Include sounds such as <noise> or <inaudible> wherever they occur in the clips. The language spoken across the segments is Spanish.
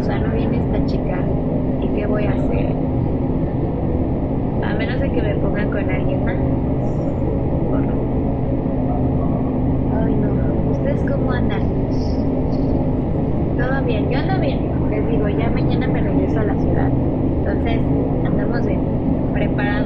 O sea, no viene esta chica. ¿Y qué voy a hacer? A menos de que me pongan con alguien más. Ay, no. ¿Ustedes cómo andan? Todo bien, yo ando bien. Les digo, ya mañana me regreso a la ciudad. Entonces, andamos bien, preparados.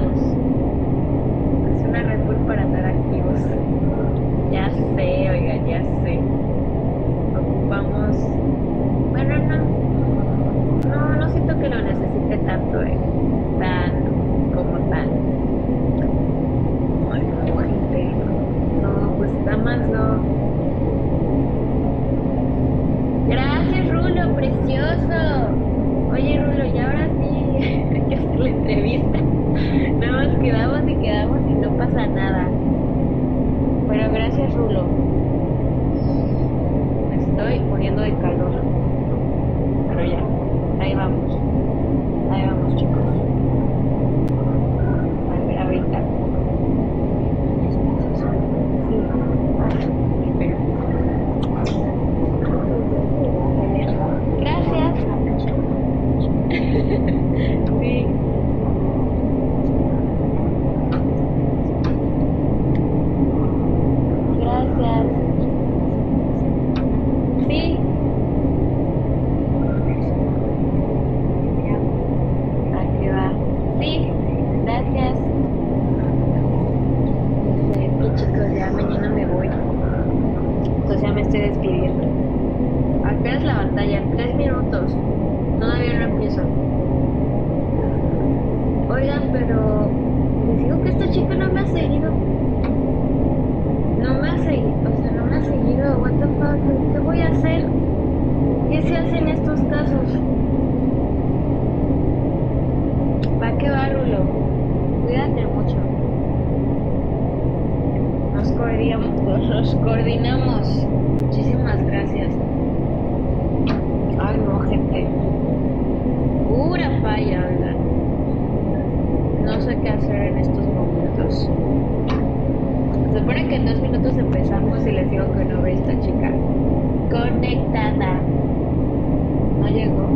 Coordinamos. Muchísimas gracias. Ay, no, gente. Pura falla, oigan. No sé qué hacer en estos momentos. Se supone que en dos minutos empezamos y les digo que no ve esta chica. Conectada. No llegó.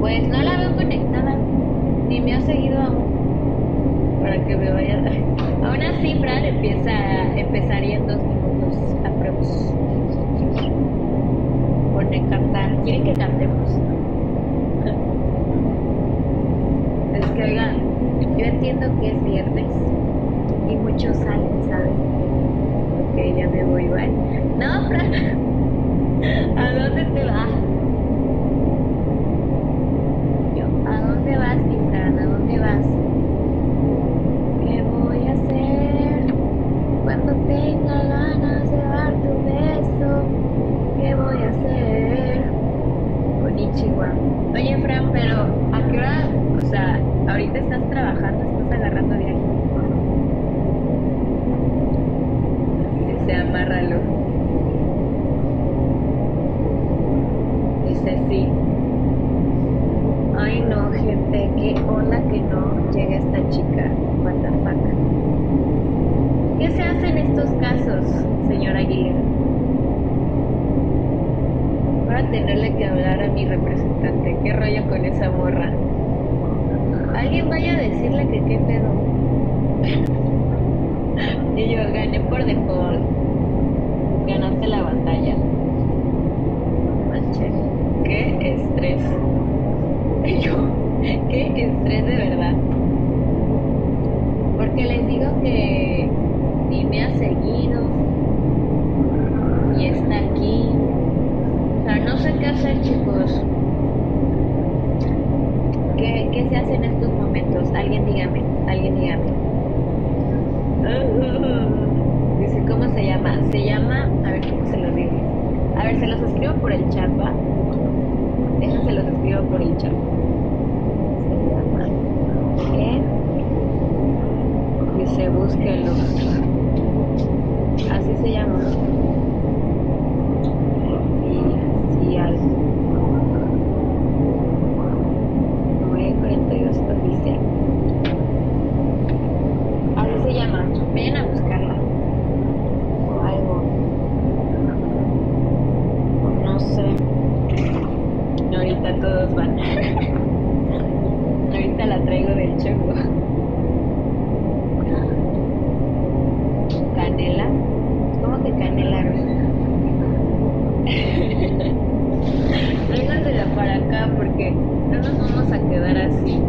Pues no la veo conectada. Ni me ha seguido aún. Para que me vaya. <laughs> Aún así, Fran empieza, empezaría en dos minutos aprox. Cantar. ¿Quieren que cantemos? Es que oigan, yo entiendo que es viernes y muchos salen, ¿saben? Ok, ya me voy, bye. No, Fran. <laughs> ¿A dónde te vas? Yo, ¿a dónde vas, mi Fran? ¿A dónde vas? ¿Qué voy a hacer cuando tenga ganas de dar tu beso? ¿Qué voy a hacer? Konichiwa. Fran, pero ¿a qué hora? O sea, ahorita estás trabajando, estás agarrando viaje. Dice, amárralo. Dice, sí. Ay, no, gente, qué onda que no llega esta chica. What. ¿Qué se hace en estos casos, señora Aguilera? Voy a tenerle que hablar a mi representante. ¿Qué rollo con esa morra? Alguien vaya a decirle que qué pedo. y yo gané por default. Ganaste la batalla. Manche. Qué estrés. <laughs> Y yo, qué estrés de verdad. Porque les digo que ni me ha seguido. Y está aquí. O sea, no sé qué hacer, chicos. ¿Qué, qué se hace en estos momentos? Alguien dígame, alguien dígame. <laughs> Dice, ¿cómo se llama? Se llama, a ver cómo se los digo. A ver, se los escribo por el chat, ¿va? Déjense los escribo por el chat. Se llama, ¿qué? Dice, búsquelo. Así se llama. Oficial. 942 oficial. Así se llama. Vayan a buscarla. O algo. O no sé. No, acá porque no nos vamos a quedar así.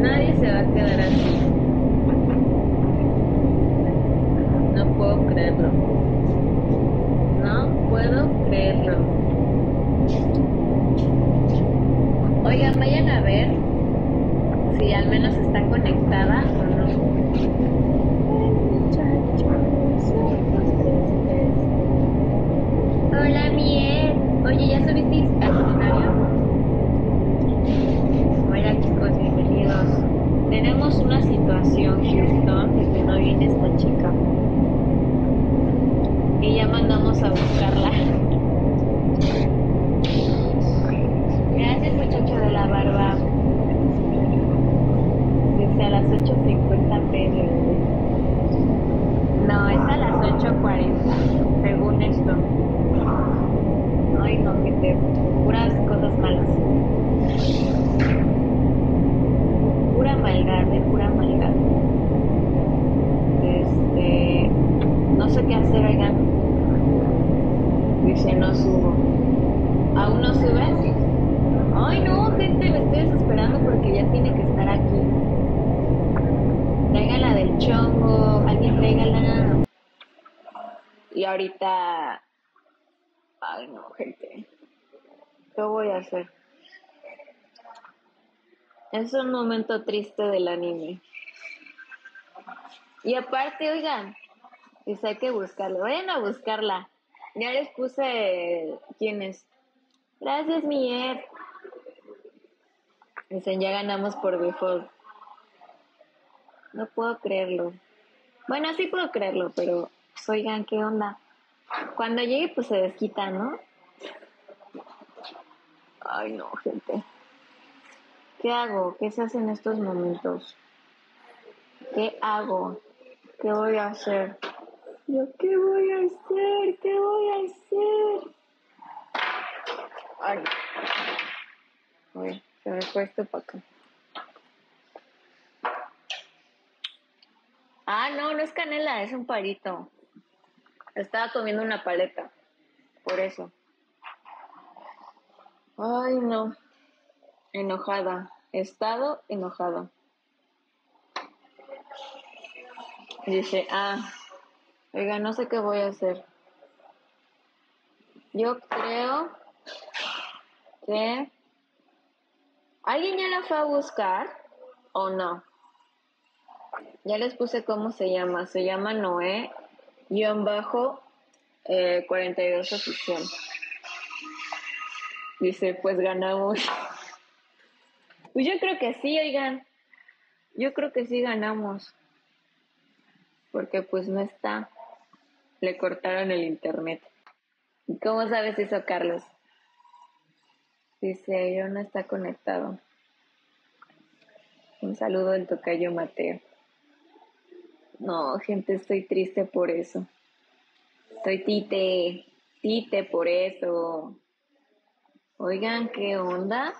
Nadie se va a quedar así. No puedo creerlo. No puedo creerlo. Oigan, vayan a ver si al menos está conectada o no. Hola, Miel. Oye, ¿ya subiste al escenario? Hola, chicos, bienvenidos. Tenemos una situación, Houston, de que no viene esta chica. Y ya mandamos a buscarla. Gracias, muchacho de la barba. Dice a las 8.50 pm. No, es a las 8.40, según esto. Ay, no, gente, puras cosas malas. Pura maldad, de pura maldad. Este, no sé qué hacer, oigan. Dice, no subo. ¿Aún no subes? Ay, no, gente, me estoy desesperando porque ya tiene que estar aquí. Tráigala del chongo, alguien tráigala. Y ahorita Ay, no, gente. ¿Qué voy a hacer? Es un momento triste del anime. Y aparte, oigan, dice hay que buscarla. Vayan a buscarla. Ya les puse quién es. Gracias, mi Ed. Dicen, ya ganamos por default. No puedo creerlo. Bueno, sí puedo creerlo, pero pues, oigan, ¿qué onda? Cuando llegue, pues se desquita, ¿no? Ay, no, gente. ¿Qué hago? ¿Qué se hace en estos momentos? ¿Qué hago? ¿Qué voy a hacer? ¿Yo qué voy a hacer? ¿Qué voy a hacer? Ay, Uy, se me fue esto para acá. Ah, no, no es canela, es un palito. Estaba comiendo una paleta. Por eso. Ay, no. Enojada. Estado enojada. Dice, ah, oiga, no sé qué voy a hacer. Yo creo que... ¿Alguien ya la fue a buscar o no? Ya les puse cómo se llama. Se llama Noé guion bajo eh, 42 oficial. Dice, pues ganamos. <laughs> Pues yo creo que sí, oigan. Yo creo que sí ganamos. Porque pues no está. Le cortaron el internet. ¿Y cómo sabes eso, Carlos? Dice, yo no está conectado. Un saludo del tocayo Mateo. No, gente, estoy triste por eso. Estoy tite, tite por eso. Oigan, ¿qué onda?